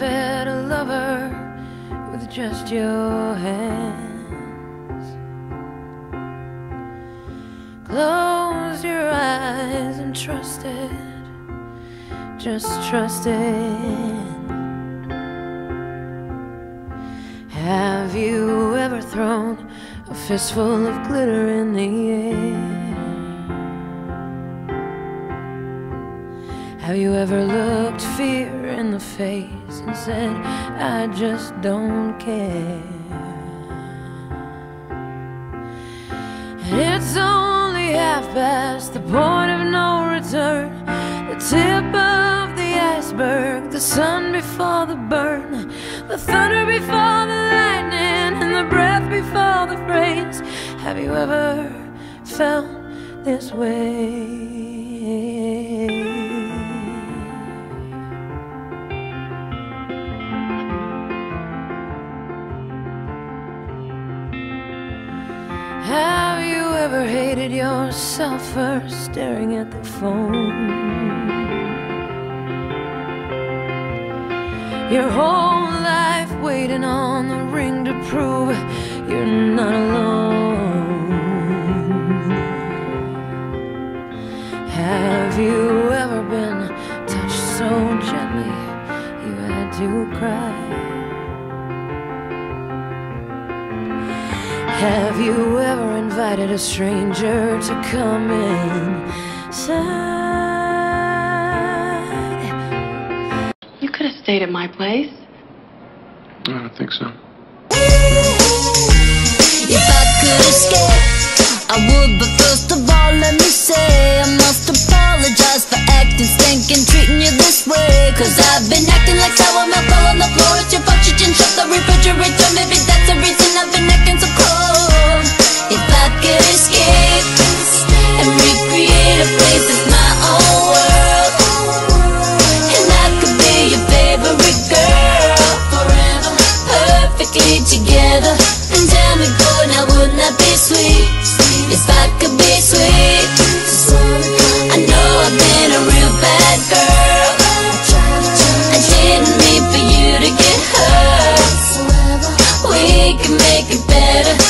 fed a lover with just your hands. Close your eyes and trust it, just trust it. Have you ever thrown a fistful of glitter in the air? Have you ever looked fear in the face and said, I just don't care? And it's only half past the point of no return, the tip of the iceberg, the sun before the burn, the thunder before the lightning, and the breath before the phrase. Have you ever felt this way? Ever hated yourself for staring at the phone? Your whole life waiting on the ring to prove you're not alone. Have you ever been touched so gently you had to cry? Have you ever invited a stranger to come inside? You could have stayed at my place. I don't think so. If I could escape, I would. But first of all, let me say I must apologize for acting stinking, treating you this way. Cause I've been acting like sour milk make it better.